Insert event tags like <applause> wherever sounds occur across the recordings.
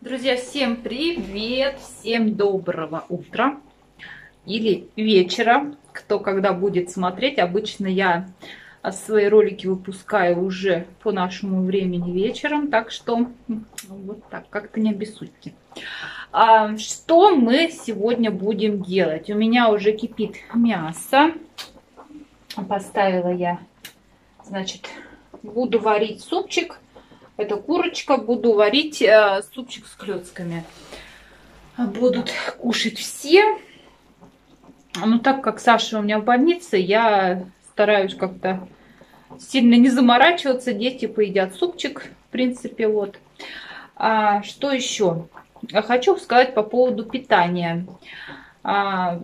Друзья, всем привет! Всем доброго утра или вечера, кто когда будет смотреть. Обычно я свои ролики выпускаю уже по нашему времени вечером, так что вот так, как-то не обессудьте. А, что мы сегодня будем делать? У меня уже кипит мясо. Поставила я, значит, буду варить супчик это курочка. Буду варить э, супчик с клетками. Будут кушать все. Ну, так как Саша у меня в больнице, я стараюсь как-то сильно не заморачиваться. Дети поедят супчик, в принципе, вот. А, что еще? Хочу сказать по поводу питания. А,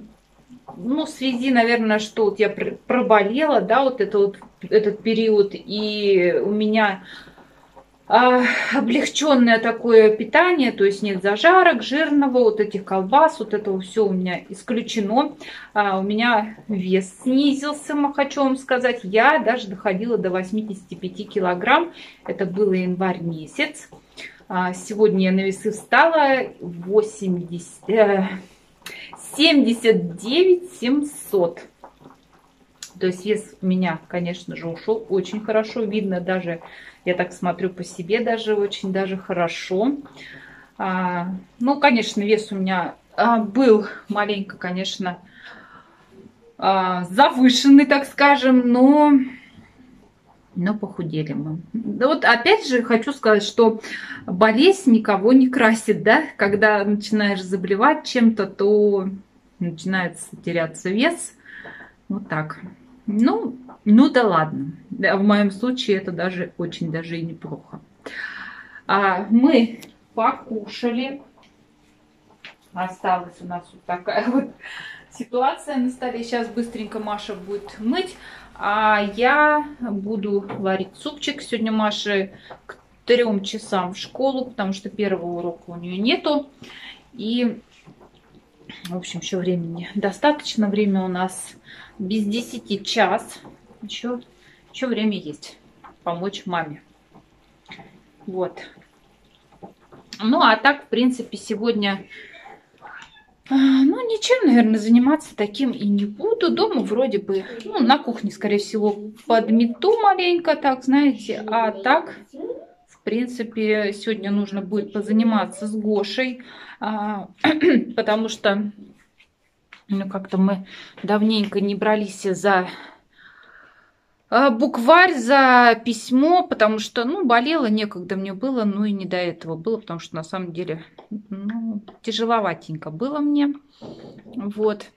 ну, в связи, наверное, что вот я проболела, да, вот это вот этот период, и у меня облегченное такое питание, то есть нет зажарок, жирного, вот этих колбас, вот этого все у меня исключено. А, у меня вес снизился, хочу вам сказать. Я даже доходила до 85 килограмм. Это было январь месяц. А, сегодня я на весы встала 80, э, 79 700. То есть вес у меня, конечно же, ушел очень хорошо. Видно даже я так смотрю по себе даже очень даже хорошо. А, ну, конечно, вес у меня а, был маленько, конечно, а, завышенный, так скажем, но, но похудели мы. Вот опять же хочу сказать, что болезнь никого не красит, да, когда начинаешь заболевать чем-то, то начинается теряться вес. Вот так. Ну, ну да ладно. В моем случае это даже очень даже и неплохо. А, мы покушали. Осталась у нас вот такая <laughs> вот ситуация на столе. Сейчас быстренько Маша будет мыть. А я буду варить супчик. Сегодня Маша к трем часам в школу, потому что первого урока у нее нету. И, в общем, еще времени достаточно. Время у нас без 10 час. Еще, еще время есть помочь маме. Вот. Ну, а так, в принципе, сегодня... А, ну, ничем, наверное, заниматься таким и не буду. Дома вроде бы, ну, на кухне, скорее всего, подмету маленько, так, знаете. А так, в принципе, сегодня нужно будет позаниматься с Гошей, а, <clears throat> потому что ну, как-то мы давненько не брались за а, букварь, за письмо, потому что, ну, болела, некогда мне было, ну и не до этого было, потому что, на самом деле, ну, тяжеловатенько было мне. Вот.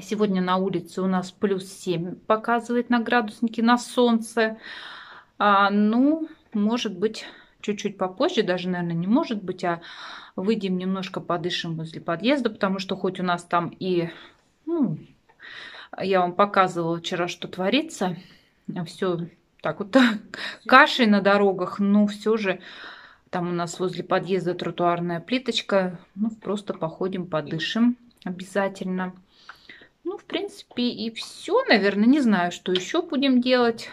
Сегодня на улице у нас плюс 7 показывает на градуснике на солнце. А, ну, может быть, чуть-чуть попозже, даже, наверное, не может быть, а выйдем немножко подышим возле подъезда, потому что хоть у нас там и, ну, я вам показывала вчера, что творится, все так вот <laughs> кашей на дорогах, но все же там у нас возле подъезда тротуарная плиточка, ну, просто походим, подышим обязательно. Ну, в принципе, и все, наверное, не знаю, что еще будем делать.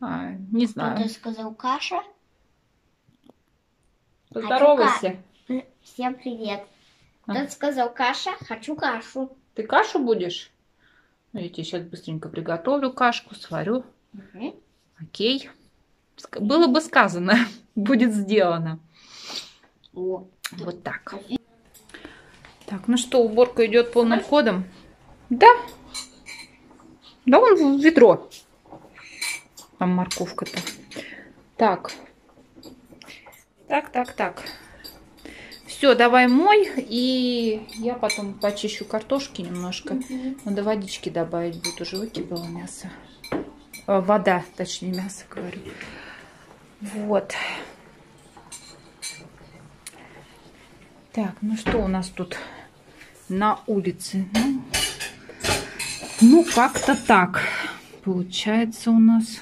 А, не знаю. Кто-то сказал каша? Поздоровайся. Всем привет. Кто-то а? сказал каша, хочу кашу. Ты кашу будешь? Ну, я тебе сейчас быстренько приготовлю кашку, сварю. Угу. Окей. Было бы сказано, <laughs> будет сделано. О. Вот так. Так, ну что, уборка идет полным ходом? Да. Да, он в ведро. Там морковка-то. Так, так, так, так. Все, давай мой. И я потом почищу картошки немножко. Угу. Надо водички добавить будет. Уже выкипело мясо. Э, вода, точнее, мясо говорю. Вот. Так, ну что у нас тут на улице? Ну, ну как-то так получается у нас.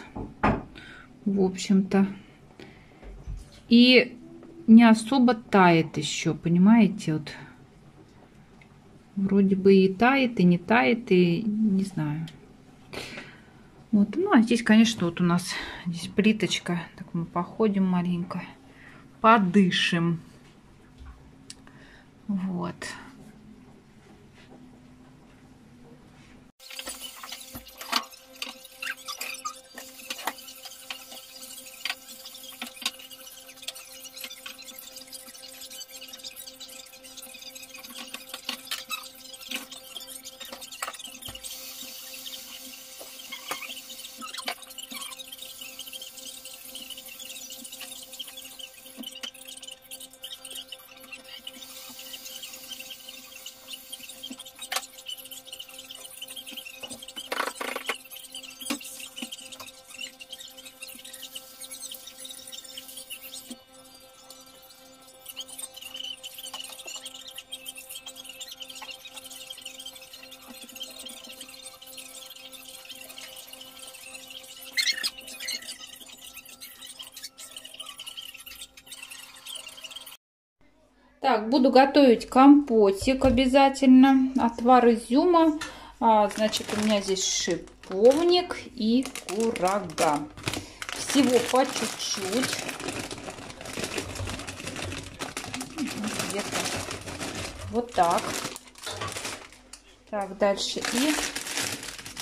В общем-то. И не особо тает еще, понимаете? Вот вроде бы и тает, и не тает, и не знаю. Вот, ну а здесь, конечно, вот у нас здесь плиточка. Так мы походим маленько. подышим. Вот. Так, буду готовить компотик обязательно. Отвар изюма. А, значит, у меня здесь шиповник и курага. Всего по чуть-чуть. Вот так. Так, дальше и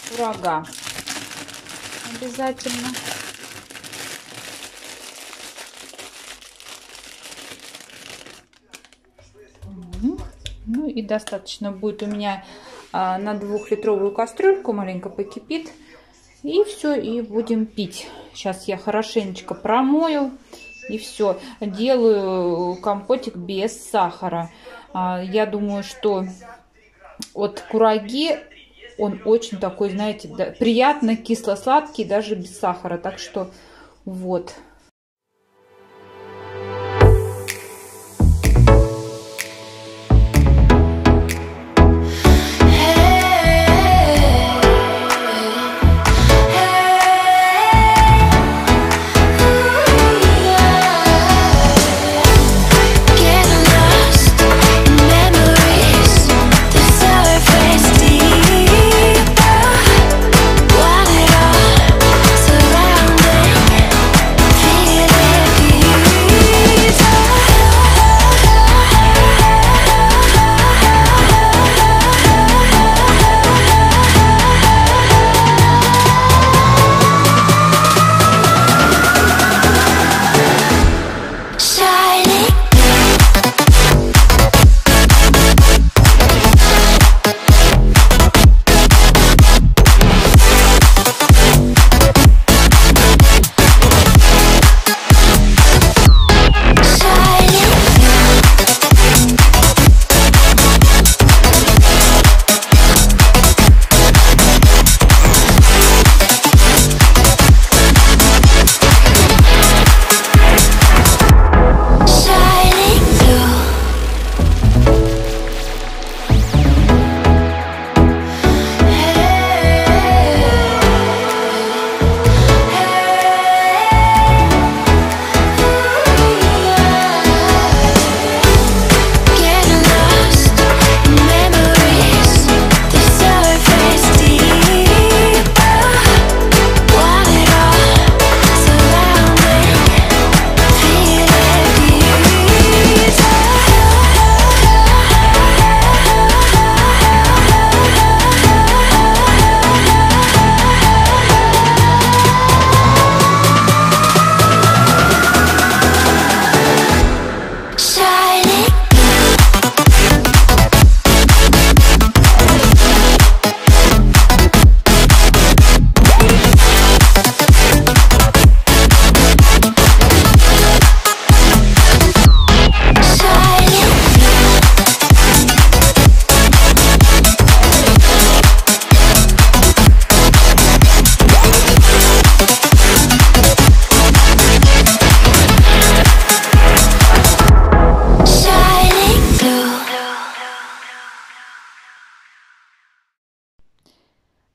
курага. Обязательно. Ну и достаточно будет у меня а, на двухлитровую кастрюльку, маленько покипит. И все, и будем пить. Сейчас я хорошенечко промою. И все. Делаю компотик без сахара. А, я думаю, что от кураги он очень такой, знаете, да, приятно кисло-сладкий, даже без сахара. Так что вот.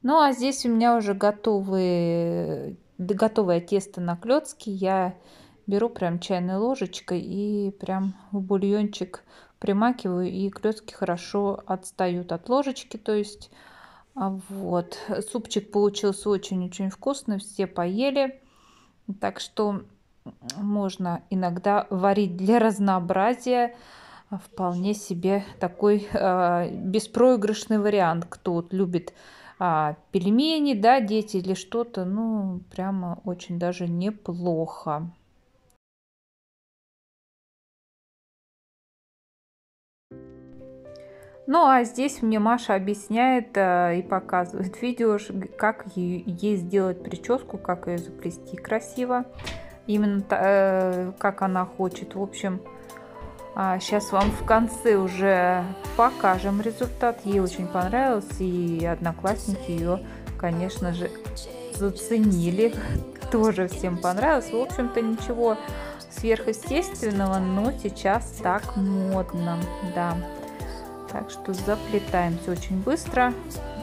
Ну, а здесь у меня уже готовые, готовое тесто на клетки. Я беру прям чайной ложечкой и прям в бульончик примакиваю, и клетки хорошо отстают от ложечки, то есть а, вот. Супчик получился очень-очень вкусный, все поели. Так что можно иногда варить для разнообразия. Вполне себе такой э, беспроигрышный вариант. Кто вот любит э, пельмени, да, дети или что-то, ну, прямо очень даже неплохо. Ну а здесь мне Маша объясняет э, и показывает видео, как ей, ей сделать прическу, как ее заплести красиво. Именно э, как она хочет. В общем, э, сейчас вам в конце уже покажем результат. Ей очень понравилось, и одноклассники ее, конечно же, заценили. <laughs> Тоже всем понравилось. В общем-то, ничего сверхъестественного, но сейчас так модно, да. Так что заплетаем все очень быстро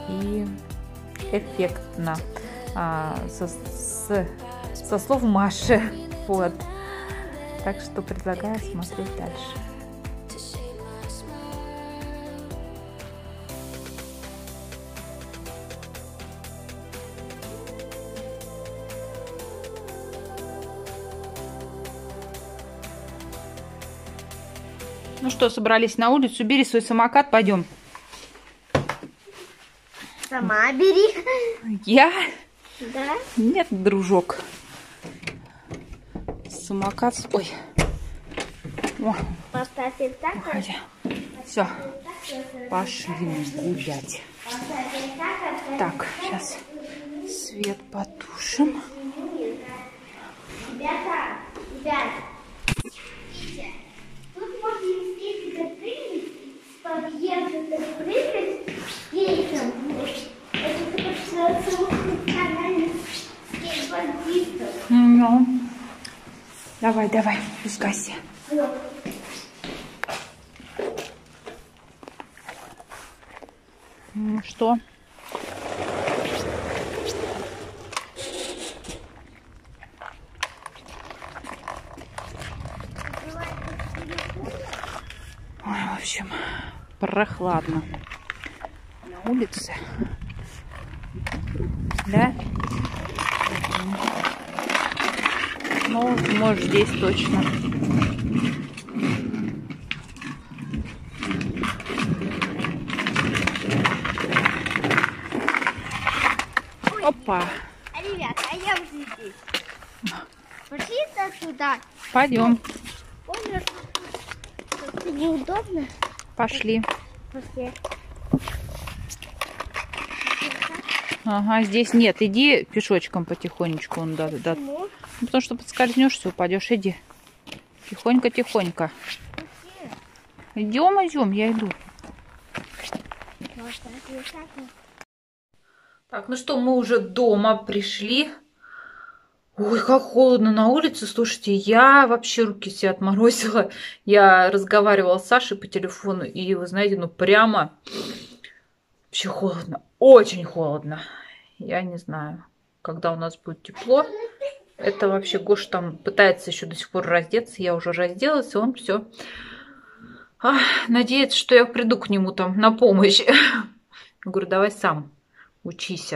и эффектно. А, со, с, со слов Маши. <laughs> Вот. Так что предлагаю смотреть дальше. Ну что, собрались на улицу. Бери свой самокат, пойдем. Сама бери. Я? Да? Нет, дружок. Самокат. Ой. О. Так. Уходи. Все. Пошли гулять. Так, сейчас свет потушим. Ребята, ребят, подъезда прыгать скейтом. Это скейтбордистов. Ну, давай, давай, спускайся. Ну что? Ой, в общем, прохладно на улице. Да? Ну, может, здесь точно. Опа. А, ребята, а я уже здесь. Пошли туда. Пойдем. Помнишь, неудобно? Пошли. Пошли. Ага, здесь нет. Иди пешочком потихонечку. Он да, да. Ну, потому что подскользнешься, упадешь. Иди. Тихонько, тихонько. Идем, идем, я иду. Так, ну что, мы уже дома пришли. Ой, как холодно на улице. Слушайте, я вообще руки себе отморозила. Я разговаривала с Сашей по телефону, и вы знаете, ну прямо вообще холодно. Очень холодно. Я не знаю, когда у нас будет тепло. Это вообще Гош там пытается еще до сих пор раздеться. Я уже разделась, и он все надеется, что я приду к нему там на помощь. Я <laughs> говорю, давай сам учись.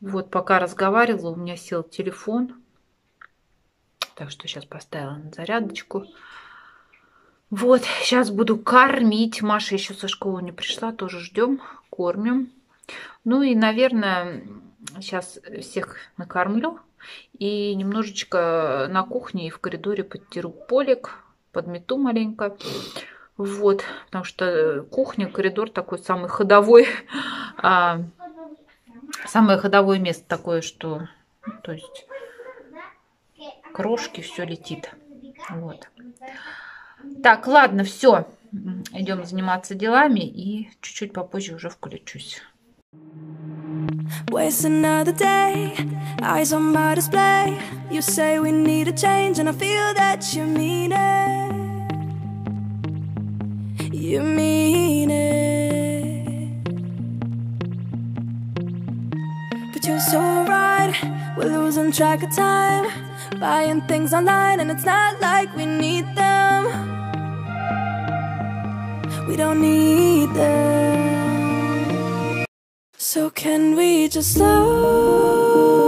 Вот, пока разговаривала, у меня сел телефон. Так что сейчас поставила на зарядочку. Вот, сейчас буду кормить. Маша еще со школы не пришла, тоже ждем, кормим. Ну и, наверное, сейчас всех накормлю. И немножечко на кухне и в коридоре подтеру полик, подмету маленько. Вот, потому что кухня, коридор такой самый ходовой, <laughs> а, самое ходовое место такое, что, то есть, крошки, все летит. Вот. Так, ладно, все. Идем заниматься делами и чуть-чуть попозже уже включусь. Waste another day, eyes on my display. You say we need a change, and I feel that you mean it. You mean it. But you're so right, we're losing track of time. Buying things online, and it's not like we need them. We don't need them. So can we just slow